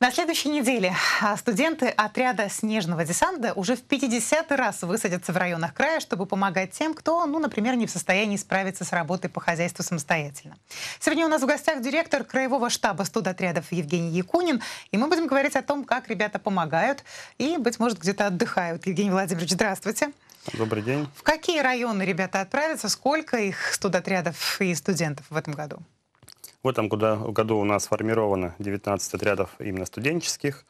На следующей неделе а, студенты отряда «Снежного десанта» уже в 50 раз высадятся в районах края, чтобы помогать тем, кто, ну, например, не в состоянии справиться с работой по хозяйству самостоятельно. Сегодня у нас в гостях директор краевого штаба студотрядов Евгений Якунин, и мы будем говорить о том, как ребята помогают и, быть может, где-то отдыхают. Евгений Владимирович, здравствуйте. Добрый день. В какие районы ребята отправятся? Сколько их студотрядов и студентов в этом году? В этом году у нас сформировано 19 отрядов именно студенческих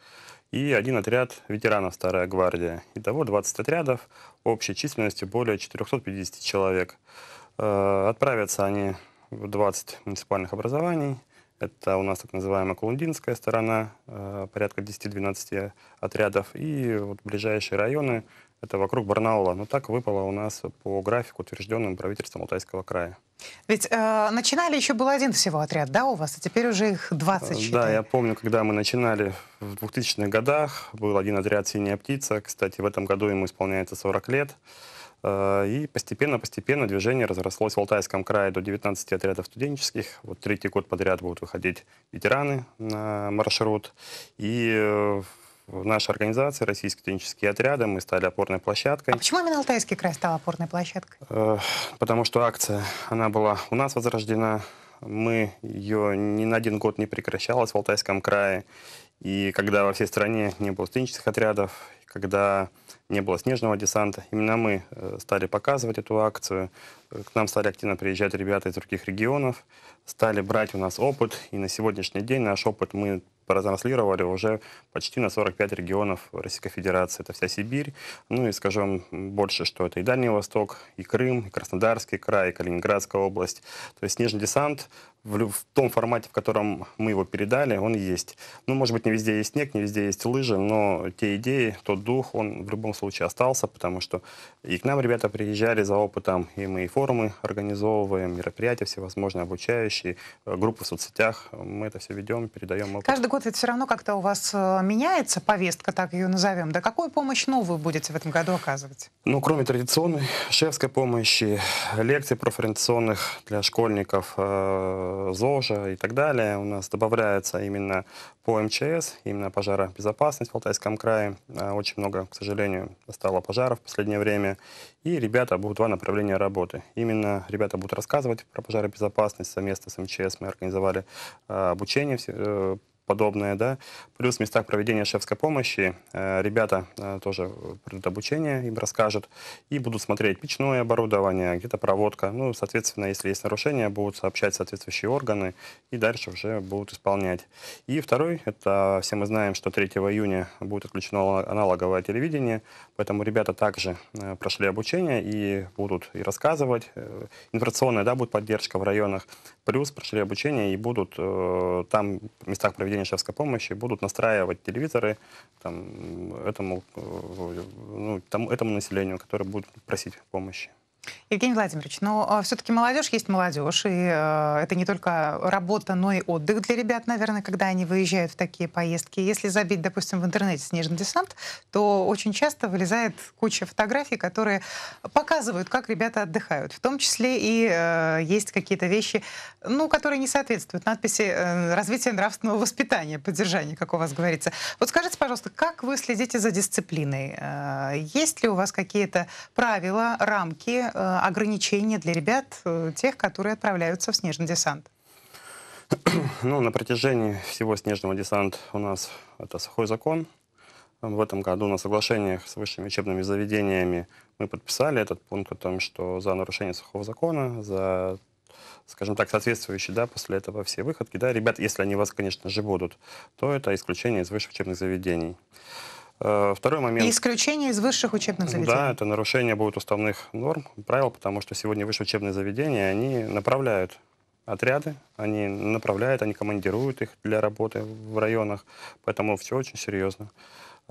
и один отряд ветеранов «Старая гвардия». Итого 20 отрядов общей численностью более 450 человек. Э, отправятся они в 20 муниципальных образований. Это у нас так называемая Кулундинская сторона, э, порядка 10-12 отрядов. И вот ближайшие районы это вокруг Барнаула. Но так выпало у нас по графику, утвержденным правительством Алтайского края. Ведь э, начинали еще был один всего отряд, да, у вас, а теперь уже их 20 считай. Да, я помню, когда мы начинали в 2000-х годах, был один отряд «Синяя птица». Кстати, в этом году ему исполняется 40 лет. Э, и постепенно-постепенно движение разрослось в Алтайском крае до 19 отрядов студенческих. Вот третий год подряд будут выходить ветераны на маршрут. И э, в нашей организации «Российские студенческие отряды» мы стали опорной площадкой. А почему именно Алтайский край стал опорной площадкой? Э, потому что акция, она была у нас возрождена, мы ее ни на один год не прекращалась в Алтайском крае. И когда во всей стране не было студенческих отрядов, когда не было снежного десанта, именно мы э, стали показывать эту акцию. К нам стали активно приезжать ребята из других регионов, стали брать у нас опыт. И на сегодняшний день наш опыт мы протранслировали уже почти на 45 регионов Российской Федерации. Это вся Сибирь. Ну и скажем больше, что это и Дальний Восток, и Крым, и Краснодарский край, и Калининградская область. То есть снежный десант в, в том формате, в котором мы его передали, он есть. Ну, может быть, не везде есть снег, не везде есть лыжи, но те идеи, тот дух, он в любом случае остался, потому что и к нам ребята приезжали за опытом, и мы и форумы организовываем, мероприятия всевозможные, обучающие, э, группы в соцсетях, мы это все ведем, передаем опыт. Каждый год ведь все равно как-то у вас э, меняется повестка, так ее назовем. Да какую помощь новую будете в этом году оказывать? Ну, кроме традиционной шефской помощи, лекций профориентационных для школьников, э, ЗОЖа и так далее. У нас добавляется именно по МЧС, именно пожаробезопасность в Алтайском крае. А, очень много, к сожалению, стало пожаров в последнее время. И ребята будут два направления работы. Именно ребята будут рассказывать про пожаробезопасность. Совместно с МЧС мы организовали а, обучение э, подобное, да. Плюс в местах проведения шефской помощи э, ребята э, тоже придут обучение, им расскажут, и будут смотреть печное оборудование, где-то проводка. Ну, соответственно, если есть нарушения, будут сообщать соответствующие органы, и дальше уже будут исполнять. И второй, это все мы знаем, что 3 июня будет отключено аналоговое телевидение, поэтому ребята также э, прошли обучение и будут и рассказывать. Э, информационная, да, будет поддержка в районах, плюс прошли обучение и будут э, там в местах проведения шефской помощи будут настраивать телевизоры там, этому, э, ну, тому, этому населению, которое будет просить помощи. Евгений Владимирович, но э, все-таки молодежь есть молодежь, и э, это не только работа, но и отдых для ребят, наверное, когда они выезжают в такие поездки. Если забить, допустим, в интернете «Снежный десант», то очень часто вылезает куча фотографий, которые показывают, как ребята отдыхают. В том числе и э, есть какие-то вещи, ну, которые не соответствуют надписи э, «Развитие нравственного воспитания», поддержания, как у вас говорится. Вот скажите, пожалуйста, как вы следите за дисциплиной? Э, есть ли у вас какие-то правила, рамки, ограничения для ребят, э, тех, которые отправляются в снежный десант? Ну, на протяжении всего снежного десанта у нас это сухой закон. В этом году на соглашениях с высшими учебными заведениями мы подписали этот пункт о том, что за нарушение сухого закона, за, скажем так, соответствующие, да, после этого все выходки, да, ребят, если они вас, конечно же, будут, то это исключение из высших учебных заведений. Э, второй момент. И исключение из высших учебных заведений. Да, это нарушение будет уставных норм, правил, потому что сегодня высшие учебные заведения, они направляют отряды, они направляют, они командируют их для работы в районах, поэтому все очень серьезно.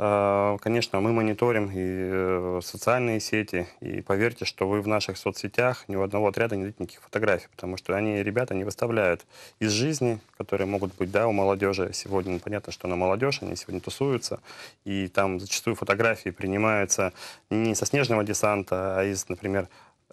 А, конечно, мы мониторим и э, социальные сети, и поверьте, что вы в наших соцсетях ни у одного отряда не видите никаких фотографий, потому что они, ребята, не выставляют из жизни, которые могут быть, да, у молодежи. Сегодня ну, понятно, что на молодежь, они сегодня тусуются, и там зачастую фотографии принимаются не со снежного десанта, а из, например,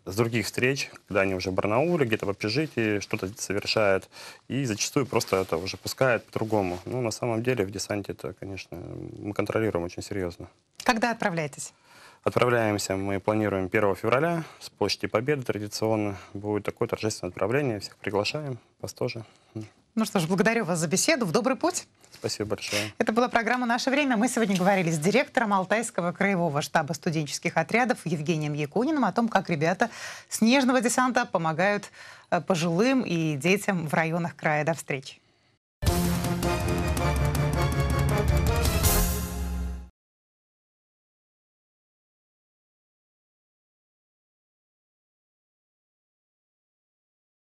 с других встреч, когда они уже в Барнауле, где-то в общежитии, что-то совершают. И зачастую просто это уже пускают по-другому. Ну, на самом деле в десанте это, конечно, мы контролируем очень серьезно. Когда отправляетесь? Отправляемся, мы планируем 1 февраля с площади Победы традиционно. Будет такое торжественное отправление, всех приглашаем, вас тоже. Ну что ж, благодарю вас за беседу. В добрый путь. Спасибо большое. Это была программа «Наше время». Мы сегодня говорили с директором Алтайского краевого штаба студенческих отрядов Евгением Якуниным о том, как ребята снежного десанта помогают э, пожилым и детям в районах края. До встречи.